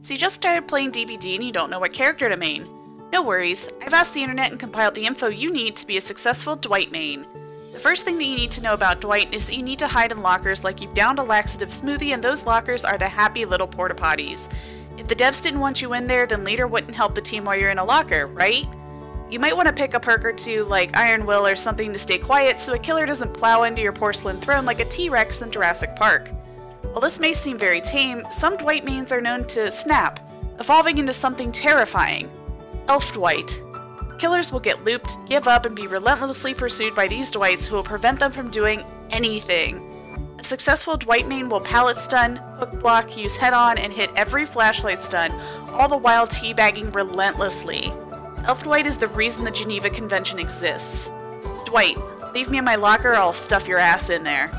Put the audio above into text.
So you just started playing DBD and you don't know what character to main. No worries, I've asked the internet and compiled the info you need to be a successful Dwight main. The first thing that you need to know about Dwight is that you need to hide in lockers like you've downed a laxative smoothie and those lockers are the happy little porta potties. If the devs didn't want you in there, then Leader wouldn't help the team while you're in a locker, right? You might want to pick a perk or two like Iron Will or something to stay quiet so a killer doesn't plow into your porcelain throne like a T-Rex in Jurassic Park. While this may seem very tame, some Dwight mains are known to snap, evolving into something terrifying. Elf Dwight. Killers will get looped, give up, and be relentlessly pursued by these Dwights who will prevent them from doing anything. A successful Dwight main will pallet stun, hook block, use head on, and hit every flashlight stun, all the while teabagging relentlessly. Elf Dwight is the reason the Geneva Convention exists. Dwight, leave me in my locker or I'll stuff your ass in there.